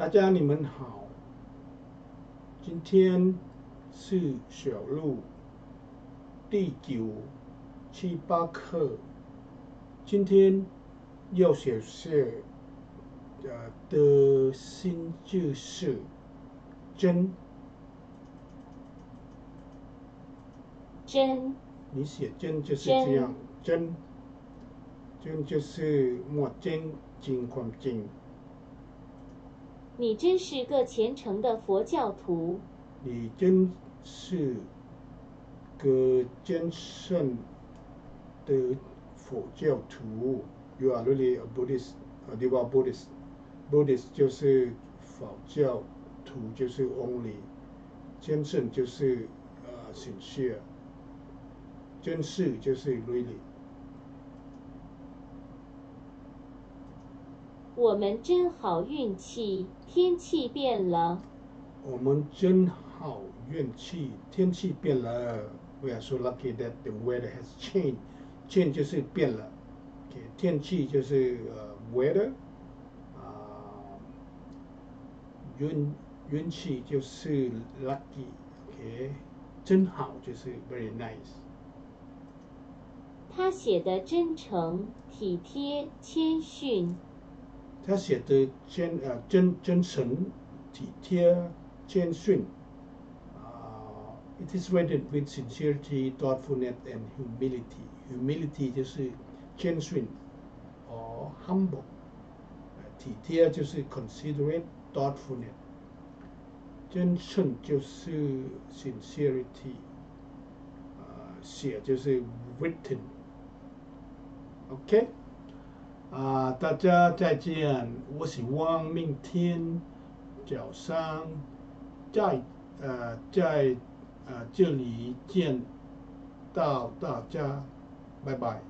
大家你们好，今天是小鹿第九七八课，今天要写写呃的新就是真，真你写真就是这样，真，真就是莫真真ความจริง。 你真是个虔诚的佛教徒。你真是个虔诚的佛教徒。You are really a Buddhist. 啊，对吧？Buddhist. Buddhist 就是佛教徒，就是 only。虔诚就是呃 sincere。真是就是 really。我们真好运气，天气变了。我们真好运气，天气变了。We are so lucky that the weather has changed. Change 就是变了。OK，天气就是呃 weather。啊，运运气就是 lucky。OK，真好就是 very nice。他写的真诚、体贴、谦逊。他写的真呃真真诚、体贴、谦逊。啊，It is written with sincerity, thoughtfulness, and humility. Humility 就是谦逊，or humble。体贴就是 considerate, thoughtfulness。真诚就是 sincerity。啊，写就是 written。OK。 啊，大家再见！我希望明天早上在呃在呃这里见到大家，拜拜。